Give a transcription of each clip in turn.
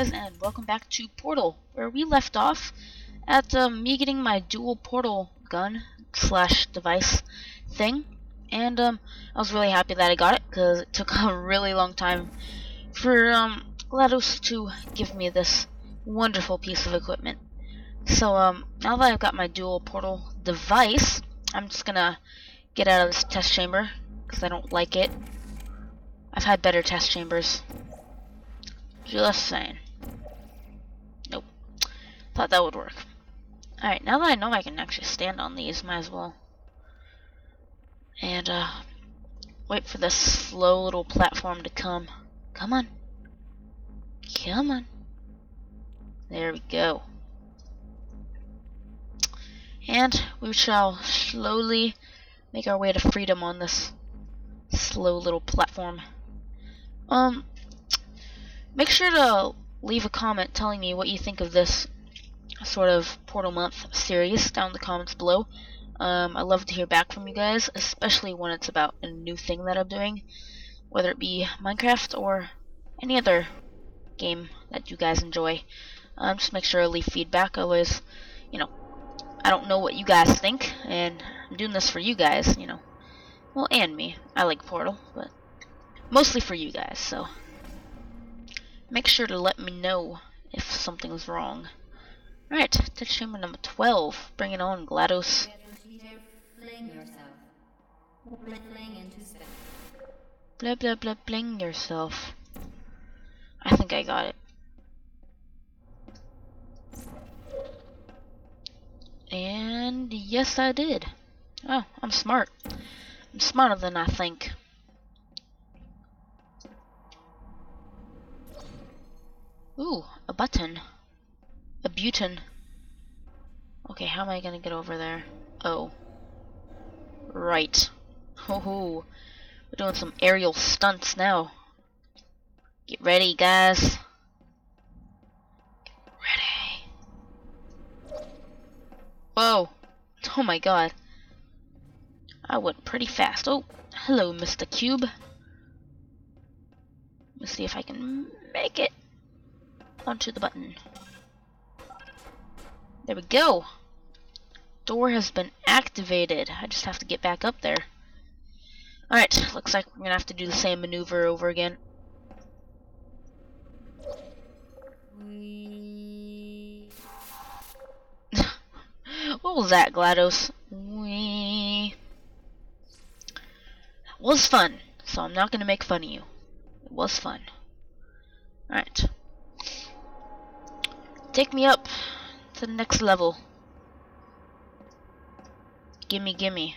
and welcome back to Portal, where we left off at um, me getting my dual portal gun slash device thing, and um, I was really happy that I got it because it took a really long time for um, GLaDOS to give me this wonderful piece of equipment. So um, now that I've got my dual portal device, I'm just gonna get out of this test chamber because I don't like it. I've had better test chambers. Just saying. Thought that would work. Alright, now that I know I can actually stand on these, might as well. And, uh, wait for this slow little platform to come. Come on. Come on. There we go. And we shall slowly make our way to freedom on this slow little platform. Um, make sure to leave a comment telling me what you think of this sort of Portal Month series down in the comments below. Um, I love to hear back from you guys, especially when it's about a new thing that I'm doing, whether it be Minecraft or any other game that you guys enjoy. Um, just make sure to leave feedback. Otherwise, you know, I don't know what you guys think, and I'm doing this for you guys, you know. Well, and me. I like Portal, but mostly for you guys, so make sure to let me know if something's wrong. Alright, touch chamber number 12. Bring it on, GLaDOS. Blah blah blah bling yourself. I think I got it. And yes I did. Oh, I'm smart. I'm smarter than I think. Ooh, a button. A button. Okay, how am I gonna get over there? Oh. Right. Ho ho. We're doing some aerial stunts now. Get ready, guys. Get ready. Whoa. Oh my god. I went pretty fast. Oh, hello, Mr. Cube. Let's see if I can make it onto the button. There we go. Door has been activated. I just have to get back up there. Alright, looks like we're gonna have to do the same maneuver over again. what was that, GLaDOS? Wee. That was fun, so I'm not gonna make fun of you. It was fun. Alright. Take me up to the next level. Gimme, gimme.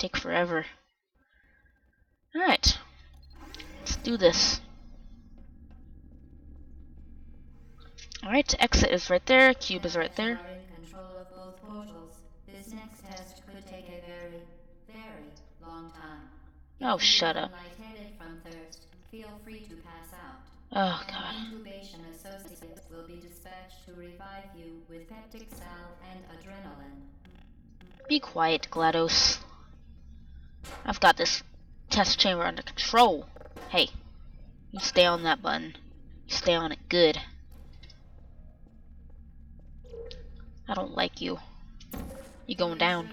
Take forever. Alright. Let's do this. Alright, exit is right there, cube is right there. Oh, shut up. Feel free to pass out. Oh god. Incubation associates will be dispatched to revive you with peptic salve and adrenaline. Be quiet, GLaDOS. I've got this test chamber under control. Hey, you stay on that button. You stay on it good. I don't like you. You going down.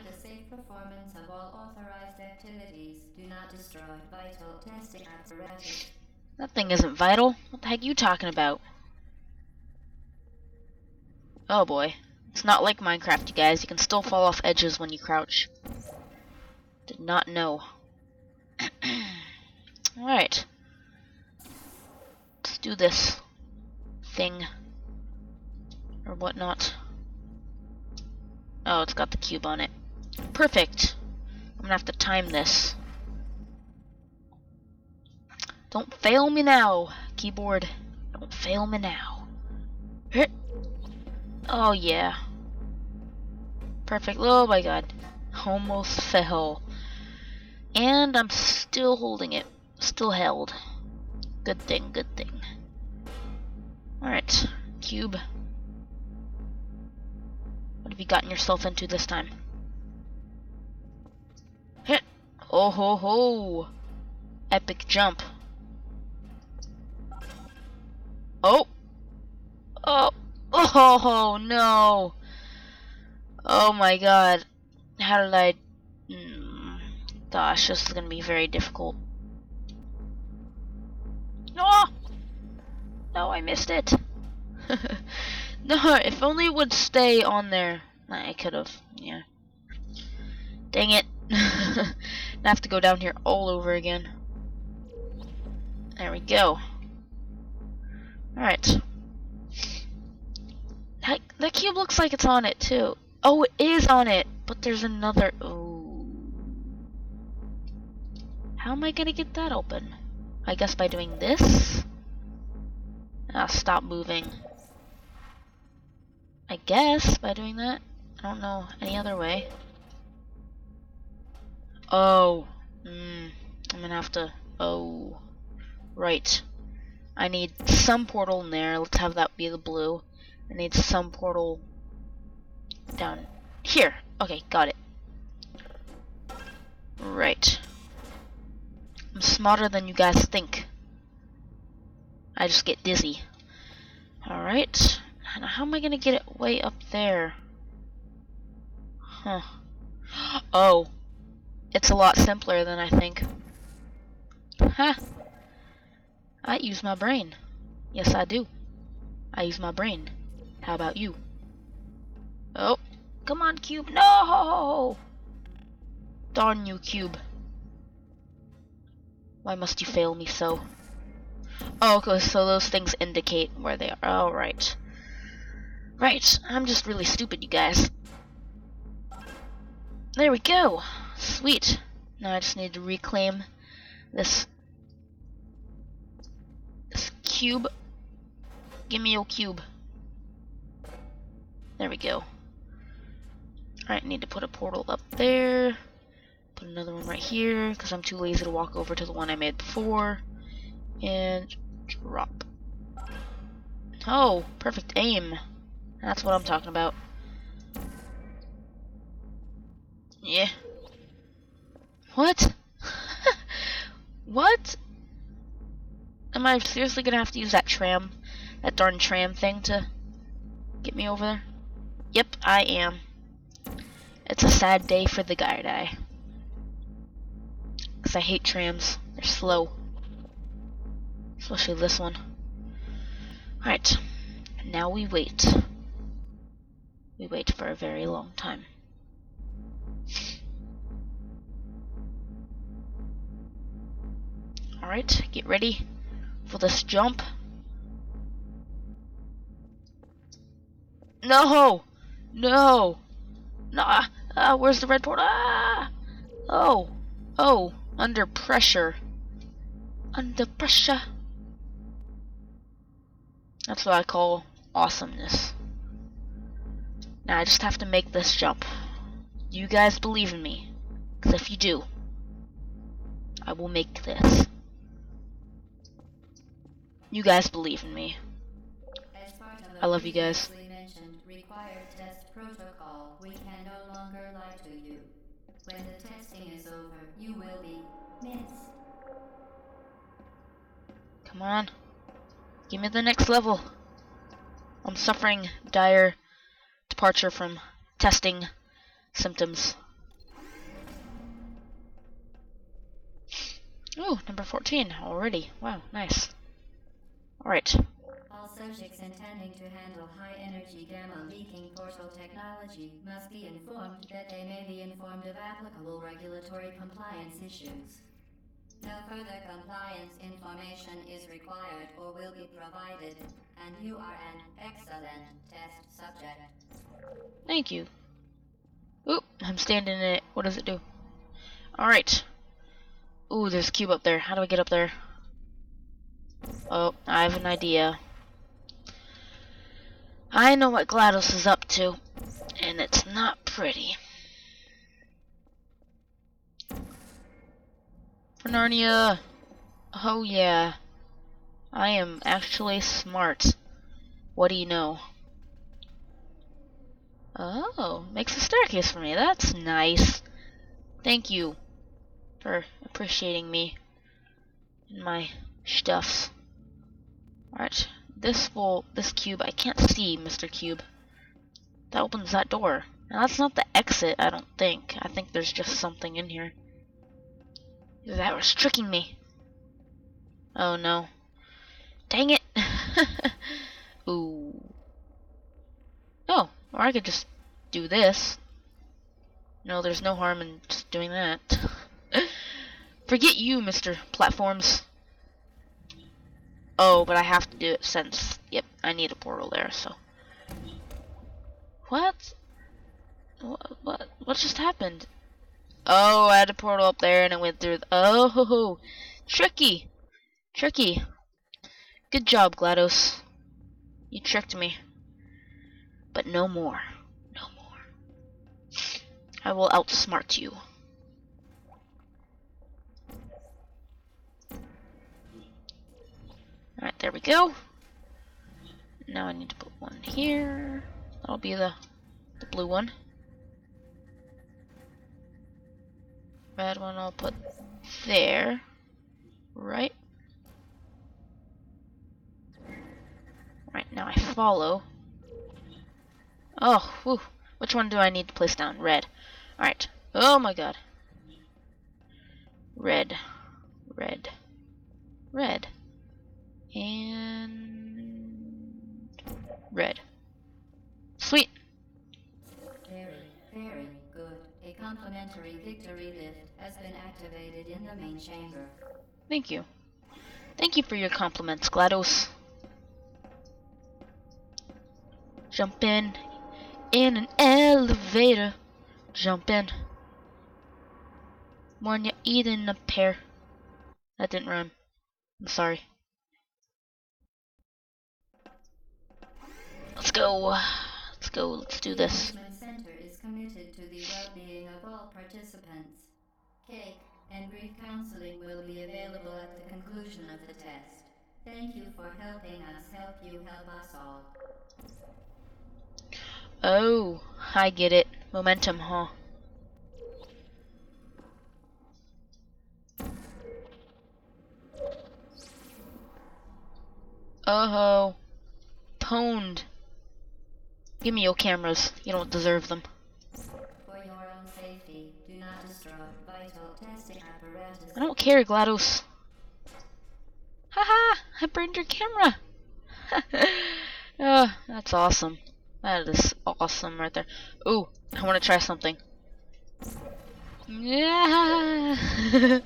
That thing isn't vital. What the heck are you talking about? Oh boy. It's not like Minecraft, you guys. You can still fall off edges when you crouch. Did not know. Alright. Let's do this thing. Or whatnot. Oh, it's got the cube on it. Perfect. I'm gonna have to time this. Don't fail me now, keyboard. Don't fail me now. Oh yeah. Perfect. Oh my god. Almost fell. And I'm still holding it. Still held. Good thing, good thing. Alright, cube. What have you gotten yourself into this time? Hit! Oh ho ho! Epic jump. Oh! Oh! Oh no! Oh my god. How did I... Mm, gosh, this is gonna be very difficult. No! No, I missed it. no, if only it would stay on there. I could have, yeah. Dang it. I have to go down here all over again. There we go. Alright. That, that cube looks like it's on it too. Oh, it is on it, but there's another. Oh. How am I gonna get that open? I guess by doing this? Ah, stop moving. I guess by doing that. I don't know any other way. Oh. Hmm. I'm gonna have to. Oh. Right. I need some portal in there. Let's have that be the blue. I need some portal down here. Okay, got it. Right. I'm smarter than you guys think. I just get dizzy. Alright. How am I gonna get it way up there? Huh. Oh. It's a lot simpler than I think. Huh. I use my brain. Yes, I do. I use my brain. How about you? Oh, come on, Cube. No! Darn you, Cube. Why must you fail me so? Oh, okay, so those things indicate where they are. Oh, right. Right, I'm just really stupid, you guys. There we go. Sweet. Now I just need to reclaim this this cube. Give me your cube. There we go. Alright, need to put a portal up there. Put another one right here, because I'm too lazy to walk over to the one I made before. And drop. Oh, perfect aim. That's what I'm talking about. Yeah. What? what? Am I seriously gonna have to use that tram? That darn tram thing to get me over there? Yep, I am. It's a sad day for the guy die. Because I hate trams. They're slow. Especially this one. Alright. Now we wait. We wait for a very long time. Alright, get ready for this jump. No! No! Nah! Ah, where's the red port? Ah! Oh! Oh! Under pressure. Under pressure. That's what I call awesomeness. Now I just have to make this jump. You guys believe in me. Because if you do, I will make this. You guys believe in me. I love you guys. Protocol, we can no longer lie to you. When the testing is over, you will be missed. Come on. Give me the next level. I'm suffering dire departure from testing symptoms. Oh, number 14 already. Wow, nice. Alright. All subjects intending to handle high-energy gamma-leaking portal technology must be informed that they may be informed of applicable regulatory compliance issues. No further compliance information is required or will be provided, and you are an excellent test subject. Thank you. Oop, I'm standing in it. What does it do? Alright. Ooh, there's a cube up there. How do I get up there? Oh, I have an idea. I know what GLaDOS is up to, and it's not pretty. For Narnia! Oh yeah. I am actually smart. What do you know? Oh, makes a staircase for me. That's nice. Thank you for appreciating me and my stuffs. Alright, this will, this cube, I can't see, Mr. Cube. That opens that door. Now that's not the exit, I don't think. I think there's just something in here. That was tricking me. Oh no. Dang it. Ooh. Oh, or I could just do this. No, there's no harm in just doing that. Forget you, Mr. Platforms. Oh, but I have to do it since, yep, I need a portal there, so. What? What, what, what just happened? Oh, I had a portal up there and it went through, oh, ho, ho. tricky, tricky. Good job, GLaDOS. You tricked me. But no more, no more. I will outsmart you. Alright, there we go. Now I need to put one here. That'll be the, the blue one. Red one I'll put there. Right. Right, now I follow. Oh, whew. Which one do I need to place down? Red. Alright. Oh my god. Red. Red. Red has been activated in the main chamber. Thank you. Thank you for your compliments, GLaDOS. Jump in. In an elevator. Jump in. When you're eating a pear. That didn't rhyme. I'm sorry. Let's go. Let's go. Let's do this. Cake and brief counseling will be available at the conclusion of the test. Thank you for helping us help you help us all. Oh, I get it. Momentum, huh? Oh, pwned. Give me your cameras. You don't deserve them. Care, GLaDOS. Haha! I burned your camera! oh, that's awesome. That is awesome right there. Ooh, I want to try something. Yeah.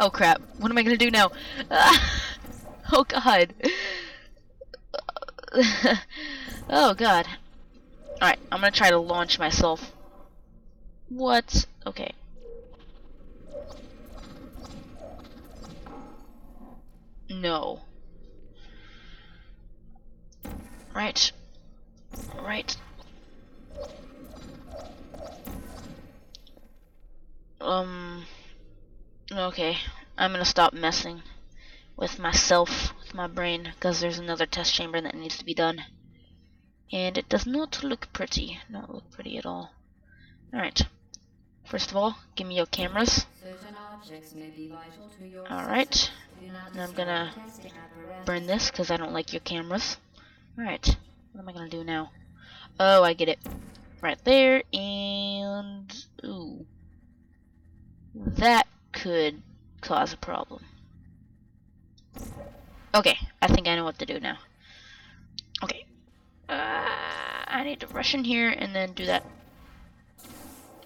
oh crap! What am I gonna do now? oh god. oh god. Alright, I'm gonna try to launch myself. What? Okay. No. Right. Right. Um. Okay. I'm gonna stop messing with myself, with my brain, because there's another test chamber that needs to be done. And it does not look pretty. Not look pretty at all. Alright. First of all, give me your cameras. Alright. success. Do not And I'm gonna burn this because I don't like your cameras. Alright. What am I gonna do now? Oh, I get it. Right there, and... Ooh. That could cause a problem. Okay, I think I know what to do now. Okay. Uh, I need to rush in here and then do that.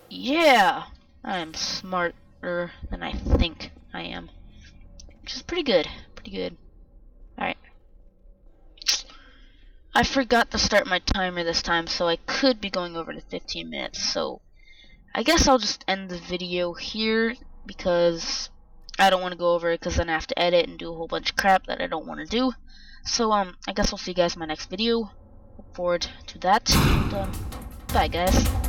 Yeah! I'm smarter than I think I am. Which is pretty good. Pretty good. Alright. I forgot to start my timer this time, so I could be going over to 15 minutes, so I guess I'll just end the video here because I don't want to go over it because then I have to edit and do a whole bunch of crap that I don't want to do. So, um, I guess I'll see you guys in my next video. Look forward to that. And, um, bye, guys.